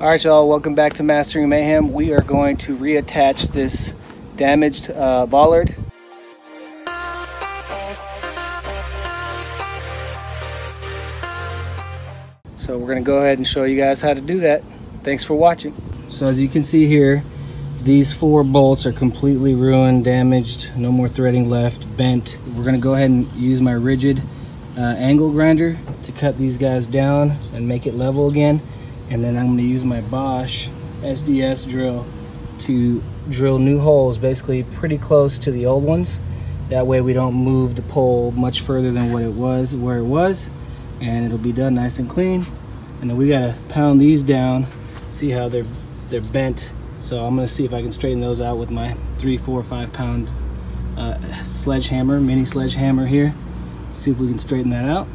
All right, y'all, welcome back to Mastering Mayhem. We are going to reattach this damaged uh, bollard. So we're gonna go ahead and show you guys how to do that. Thanks for watching. So as you can see here, these four bolts are completely ruined, damaged, no more threading left, bent. We're gonna go ahead and use my Ridgid uh, angle grinder to cut these guys down and make it level again. And then I'm gonna use my Bosch SDS drill to drill new holes, basically pretty close to the old ones. That way we don't move the pole much further than what it was, where it was. And it'll be done nice and clean. And then we gotta pound these down, see how they're they're bent so I'm gonna see if I can straighten those out with my three, four, five pound uh, sledgehammer, mini sledgehammer here. See if we can straighten that out.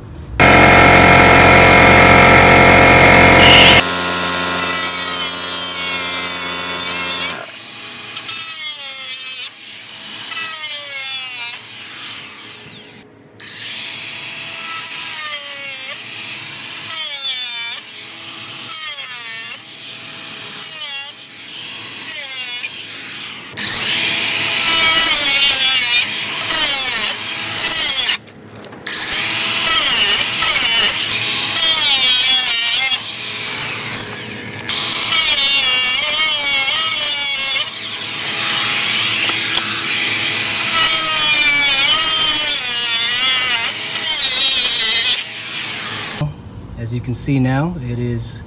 As you can see now, it is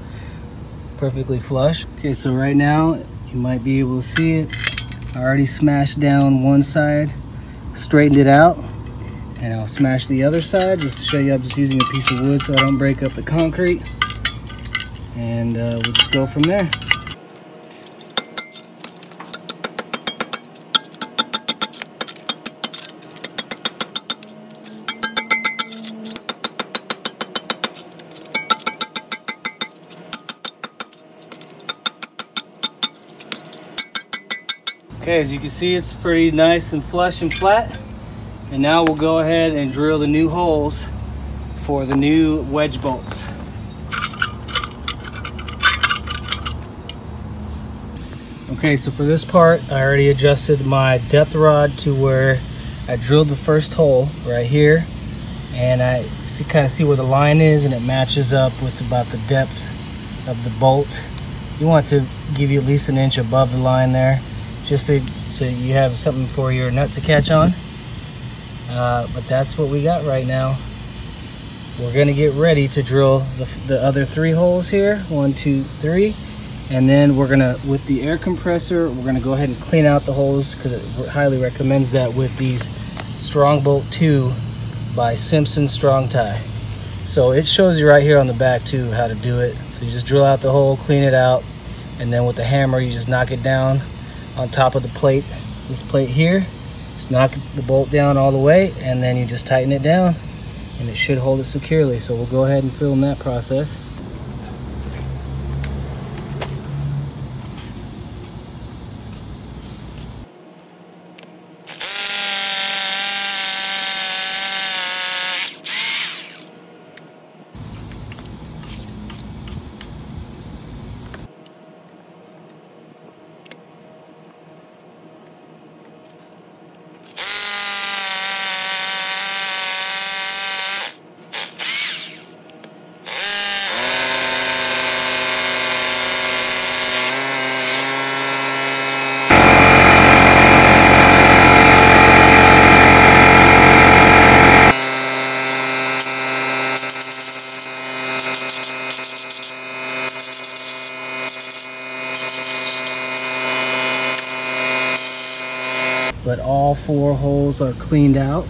perfectly flush. Okay, so right now, you might be able to see it. I already smashed down one side, straightened it out, and I'll smash the other side just to show you I'm just using a piece of wood so I don't break up the concrete. And uh, we'll just go from there. Okay, as you can see, it's pretty nice and flush and flat. And now we'll go ahead and drill the new holes for the new wedge bolts. Okay, so for this part, I already adjusted my depth rod to where I drilled the first hole right here. And I see, kind of see where the line is and it matches up with about the depth of the bolt. You want to give you at least an inch above the line there just so, so you have something for your nut to catch on. Uh, but that's what we got right now. We're gonna get ready to drill the, the other three holes here. One, two, three. And then we're gonna, with the air compressor, we're gonna go ahead and clean out the holes because it highly recommends that with these Strongbolt 2 by Simpson Strong Tie. So it shows you right here on the back too how to do it. So you just drill out the hole, clean it out, and then with the hammer you just knock it down on top of the plate, this plate here. Just knock the bolt down all the way and then you just tighten it down and it should hold it securely. So we'll go ahead and film that process. But all four holes are cleaned out.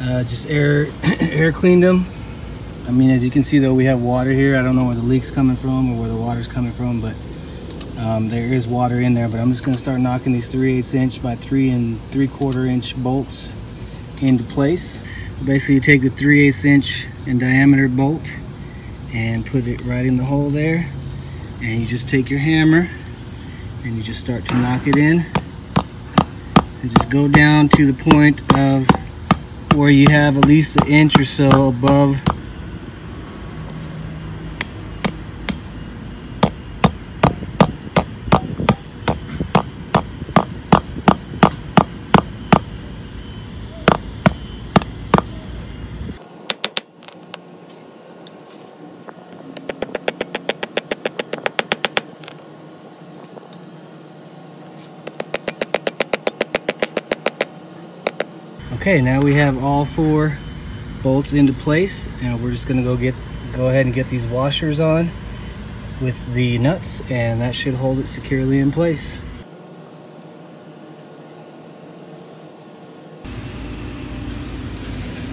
Uh, just air air cleaned them. I mean, as you can see though, we have water here. I don't know where the leak's coming from or where the water's coming from, but um, there is water in there. But I'm just gonna start knocking these 3 8 inch by 3 and 3 quarter inch bolts into place. Basically, you take the 3 8 inch in diameter bolt and put it right in the hole there. And you just take your hammer and you just start to knock it in and just go down to the point of where you have at least an inch or so above Okay, now we have all four bolts into place and we're just gonna go get go ahead and get these washers on with the nuts and that should hold it securely in place.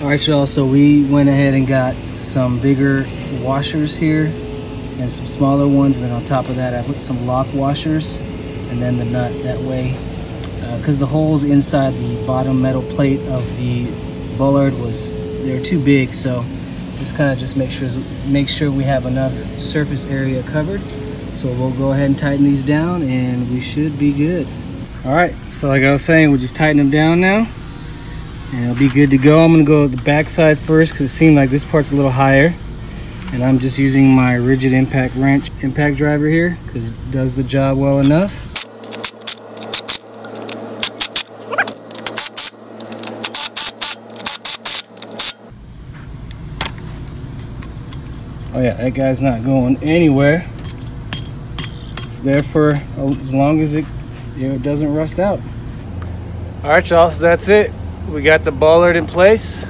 All right, y'all, so we went ahead and got some bigger washers here and some smaller ones. Then on top of that, I put some lock washers and then the nut that way. Because uh, the holes inside the bottom metal plate of the bollard was, they're too big. So just kind of just make sure, make sure we have enough surface area covered. So we'll go ahead and tighten these down and we should be good. All right, so like I was saying, we'll just tighten them down now and it'll be good to go. I'm gonna go the back side first because it seemed like this part's a little higher. And I'm just using my Ridgid impact wrench impact driver here because it does the job well enough. Oh yeah, that guy's not going anywhere. It's there for as long as it, you know, it doesn't rust out. All right, y'all, so that's it. We got the bollard in place.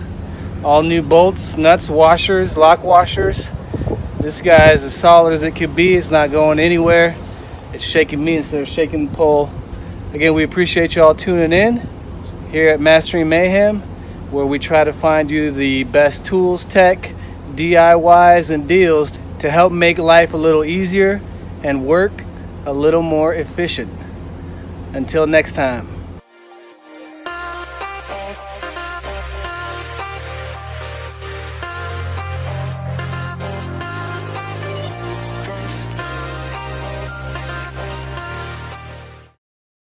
All new bolts, nuts, washers, lock washers. This guy is as solid as it could be. It's not going anywhere. It's shaking me instead of shaking the pole. Again, we appreciate y'all tuning in here at Mastering Mayhem, where we try to find you the best tools, tech, DIYs and deals to help make life a little easier and work a little more efficient. Until next time.